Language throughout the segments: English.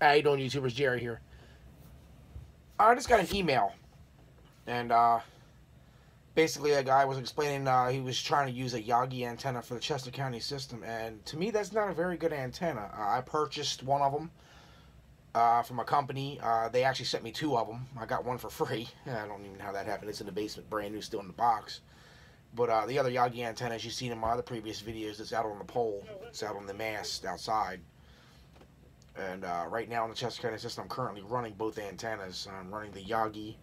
How you doing, YouTubers? Jerry here. I just got an email, and uh, basically a guy was explaining uh, he was trying to use a Yagi antenna for the Chester County system, and to me that's not a very good antenna. Uh, I purchased one of them uh, from a company. Uh, they actually sent me two of them. I got one for free. I don't even know how that happened. It's in the basement, brand new, still in the box. But uh, the other Yagi antennas you've seen in my other previous videos, it's out on the pole. It's out on the mast outside. And uh, right now in the Chester County system, I'm currently running both antennas. I'm running the Yagi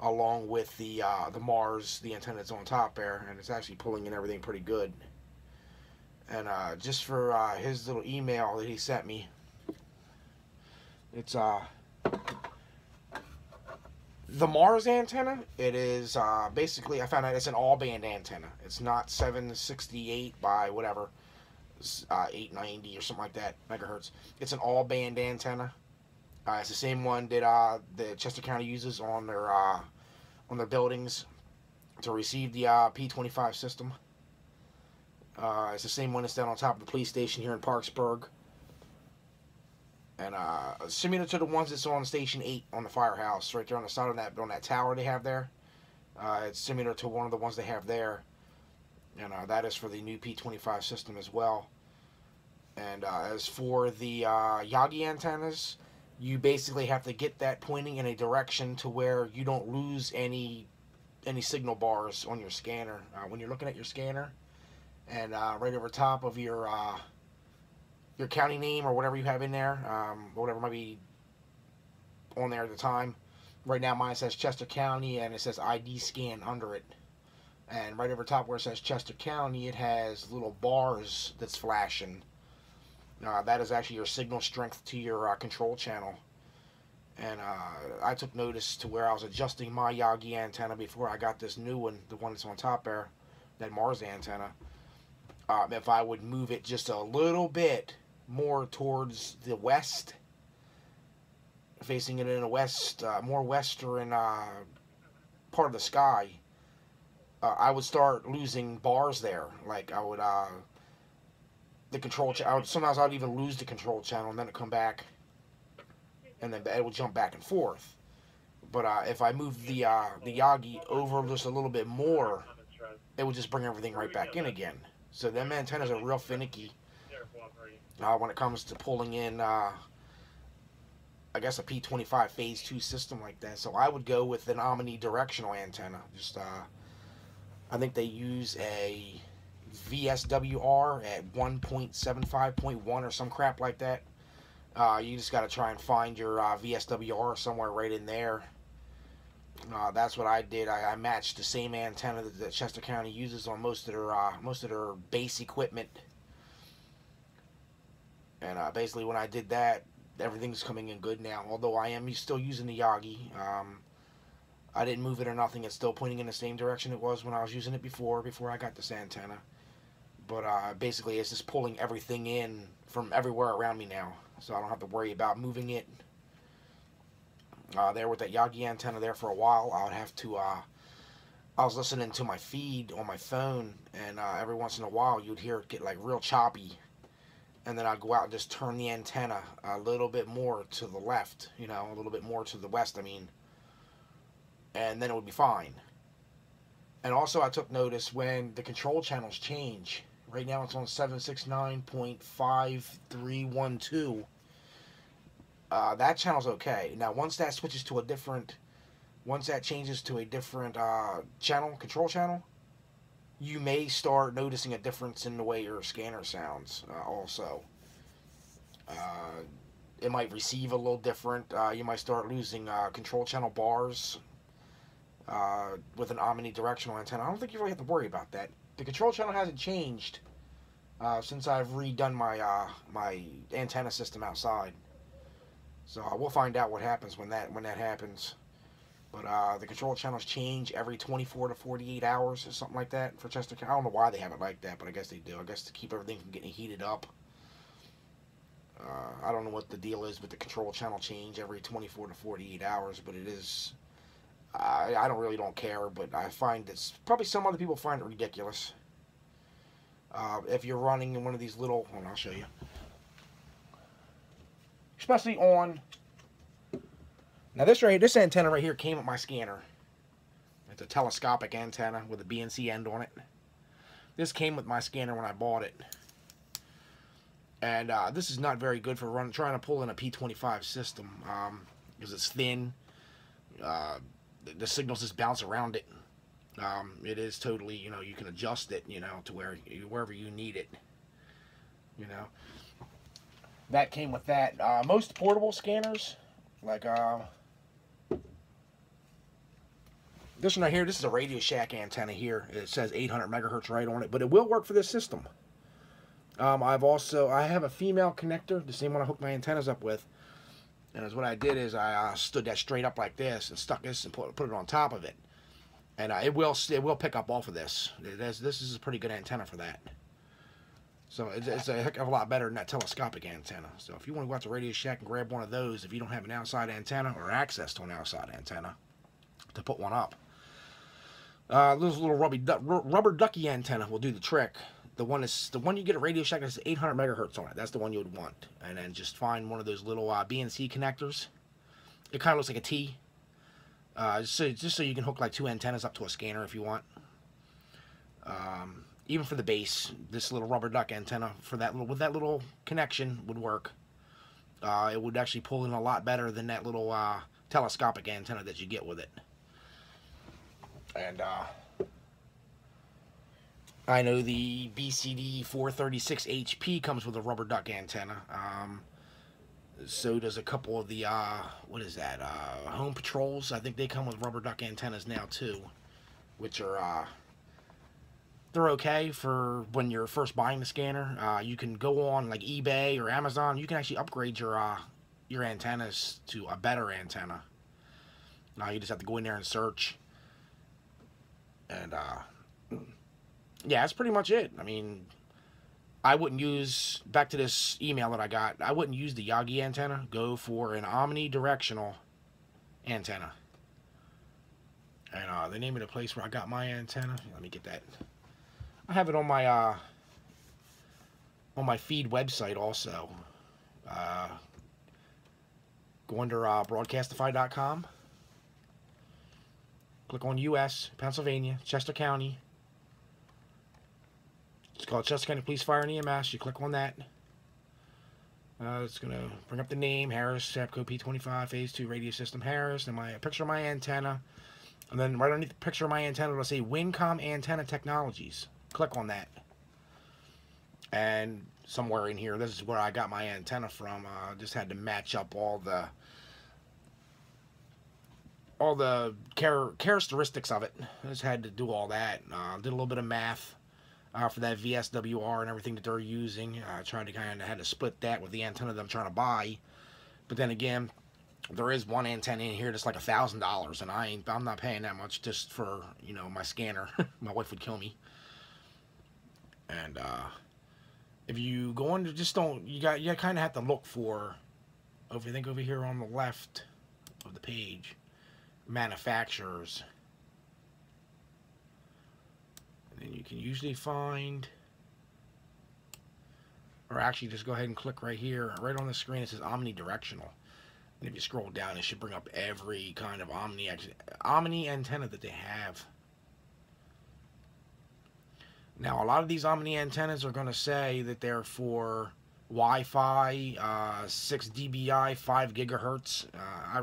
along with the uh, the Mars, the antenna that's on top there, and it's actually pulling in everything pretty good. And uh, just for uh, his little email that he sent me, it's uh the Mars antenna. It is uh, basically I found out it's an all band antenna. It's not 768 by whatever uh, 890 or something like that megahertz. It's an all band antenna. Uh, it's the same one that uh, the Chester County uses on their uh, on their buildings to receive the uh, P25 system. Uh, it's the same one that's down on top of the police station here in Parkesburg. And uh, similar to the ones that's on Station 8 on the firehouse, right there on the side of that on that tower they have there. Uh, it's similar to one of the ones they have there. And uh, that is for the new P25 system as well. And uh, as for the uh, Yagi antennas, you basically have to get that pointing in a direction to where you don't lose any any signal bars on your scanner. Uh, when you're looking at your scanner, and uh, right over top of your your county name or whatever you have in there, um, whatever might be on there at the time. Right now mine says Chester County and it says ID scan under it. And right over top where it says Chester County, it has little bars that's flashing. Uh, that is actually your signal strength to your uh, control channel. And uh, I took notice to where I was adjusting my Yagi antenna before I got this new one, the one that's on top there, that Mars antenna. Um, if I would move it just a little bit more towards the west, facing it in a west, uh, more western uh, part of the sky, uh, I would start losing bars there. Like I would, uh, the control channel. Sometimes I'd even lose the control channel and then it come back, and then it would jump back and forth. But uh, if I moved the uh, the Yagi over just a little bit more, it would just bring everything right back in again. So them antennas are real finicky uh, when it comes to pulling in, uh, I guess, a P25 Phase 2 system like that. So I would go with an omnidirectional antenna. Just, uh, I think they use a VSWR at 1.75.1 or some crap like that. Uh, you just got to try and find your uh, VSWR somewhere right in there. Uh, that's what I did. I, I, matched the same antenna that, that, Chester County uses on most of their uh, most of their base equipment. And uh, basically, when I did that, everything's coming in good now. Although I am still using the Yagi. Um, I didn't move it or nothing. It's still pointing in the same direction it was when I was using it before, before I got this antenna. But uh, basically, it's just pulling everything in from everywhere around me now. So I don't have to worry about moving it. Uh, there with that Yagi antenna there for a while, I would have to... Uh, I was listening to my feed on my phone, and uh, every once in a while, you'd hear it get like real choppy and then I'd go out and just turn the antenna a little bit more to the left, you know, a little bit more to the west, I mean, and then it would be fine. And also I took notice when the control channels change. Right now it's on 769.5312. Uh, that channel's okay. Now once that switches to a different, once that changes to a different uh, channel, control channel, you may start noticing a difference in the way your scanner sounds uh, also. Uh, it might receive a little different. Uh, you might start losing uh, control channel bars uh, with an omnidirectional antenna. I don't think you really have to worry about that. The control channel hasn't changed uh, since I've redone my my antenna system outside. So we'll find out what happens when that when that happens. But uh, the control channels change every 24 to 48 hours or something like that for Chester County. I don't know why they have it like that, but I guess they do. I guess to keep everything from getting heated up. Uh, I don't know what the deal is with the control channel change every 24 to 48 hours, but it is. I, I don't really don't care, but I find it's probably some other people find it ridiculous. Uh, if you're running in one of these little, on, I'll show you. especially on. Now this right, this antenna right here came with my scanner. It's a telescopic antenna with a BNC end on it. This came with my scanner when I bought it. And uh, this is not very good for run, trying to pull in a P25 system because um, it's thin. Uh, the signals just bounce around it. Um, it is totally, you know, you can adjust it, you know, to where wherever you need it. You know, that came with that. Uh, most portable scanners, like uh, this one right here, this is a Radio Shack antenna here. It says 800 megahertz right on it, but it will work for this system. Um, I've also, I have a female connector, the same one I hooked my antennas up with. And as what I did is I uh, stood that straight up like this and stuck this and put, put it on top of it. And uh, it will it will pick up off of this. This, this is a pretty good antenna for that. So it's, it's, a heck of a lot better than that telescopic antenna. So if you want to go out to Radio Shack and grab one of those, if you don't have an outside antenna or access to an outside antenna, to put one up, uh, this little rubber, rubber ducky antenna will do the trick. The one is the one you get at Radio Shack has 800 megahertz on it. That's the one you would want. And then just find one of those little uh, BNC connectors. It kind of looks like a T. Uh, so just so you can hook like two antennas up to a scanner if you want. Um, even for the base, this little rubber duck antenna for that little with that little connection would work. Uh, it would actually pull in a lot better than that little uh, telescopic antenna that you get with it. And uh, I know the BCD 436 HP comes with a rubber duck antenna. Um, so does a couple of the, uh, what is that, uh, Home Patrols. I think they come with rubber duck antennas now too, which are, uh, they're okay for when you're first buying the scanner. Uh, you can go on like eBay or Amazon. You can actually upgrade your, uh, your antennas to a better antenna. Now you just have to go in there and search and uh, yeah, that's pretty much it. I mean, I wouldn't use, back to this email that I got, I wouldn't use the Yagi antenna. Go for an omnidirectional antenna. And uh, the name of the place where I got my antenna, let me get that. I have it on my uh, on my feed website also. Uh, go under uh, broadcastify.com. Click on U.S., Pennsylvania, Chester County. It's called County Police Fire and EMS. You click on that. Uh, it's going to bring up the name, Harris, SAPCO P25, Phase 2 Radio System Harris, and my picture of my antenna. And then right underneath the picture of my antenna, it'll say Wincom Antenna Technologies. Click on that. And somewhere in here, this is where I got my antenna from. I uh, just had to match up all the all the char characteristics of it. I just had to do all that. Uh, did a little bit of math uh, for that VSWR and everything that they're using. Uh, tried to kind of had to split that with the antenna that I'm trying to buy. But then again, there is one antenna in here that's like a thousand dollars, and I ain't I'm not paying that much just for you know my scanner. my wife would kill me. And uh, if you go under, just don't you got you kind of have to look for. Over, I think over here on the left of the page manufacturers. And you can usually find, or actually just go ahead and click right here, right on the screen it says omnidirectional. And if you scroll down, it should bring up every kind of omni, omni antenna that they have. Now, a lot of these Omni antennas are going to say that they're for Wi-Fi, uh, 6 dBi, 5 gigahertz. Uh, I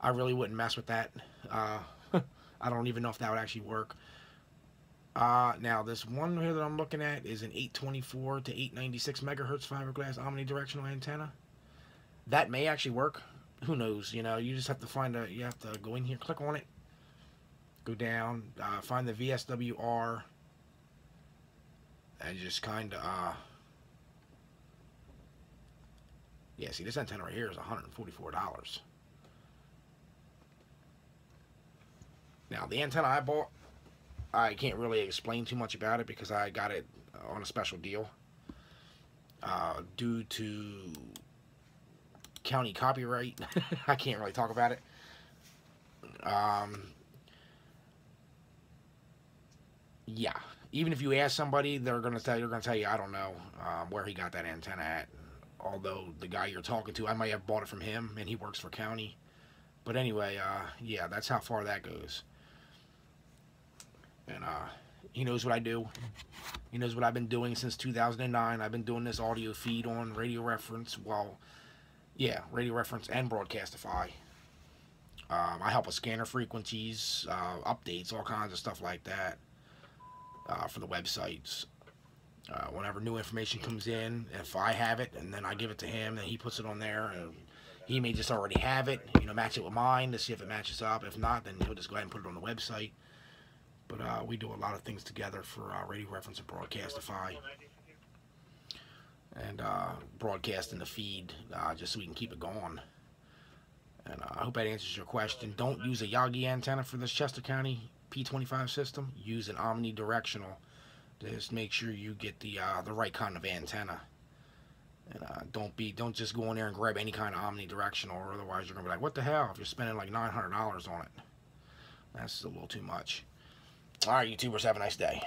I really wouldn't mess with that. Uh, I don't even know if that would actually work. Uh, now, this one here that I'm looking at is an 824 to 896 megahertz fiberglass omnidirectional antenna. That may actually work. Who knows? You know, you just have to find a, you have to go in here, click on it, go down, uh, find the VSWR, and just kind of, uh, yeah, see, this antenna right here is $144. Now, the antenna I bought, I can't really explain too much about it because I got it on a special deal. Uh, due to county copyright, I can't really talk about it. Um, yeah, even if you ask somebody, they're gonna tell you're gonna tell you I don't know um, where he got that antenna at. although the guy you're talking to, I might have bought it from him, and he works for county. But anyway, uh, yeah, that's how far that goes. And he knows what I do. He knows what I've been doing since 2009. I've been doing this audio feed on Radio Reference. Well, yeah, Radio Reference and Broadcastify. Um, I help with scanner frequencies, uh, updates, all kinds of stuff like that uh, for the websites. Uh, whenever new information comes in, if I have it and then I give it to him, then he puts it on there. And he may just already have it, you know, match it with mine to see if it matches up. If not, then he'll just go ahead and put it on the website. But uh, we do a lot of things together for uh, Radio Reference and Broadcastify. And uh, broadcasting the feed uh, just so we can keep it going. And uh, I hope that answers your question. Don't use a Yagi antenna for this Chester County P25 system. Use an omnidirectional. Just make sure you get the uh, the right kind of antenna. And uh, don't be don't just go in there and grab any kind of omnidirectional, or otherwise you're gonna be like, what the hell? If you're spending like nine hundred dollars on it, that's a little too much. All right, YouTubers, have a nice day.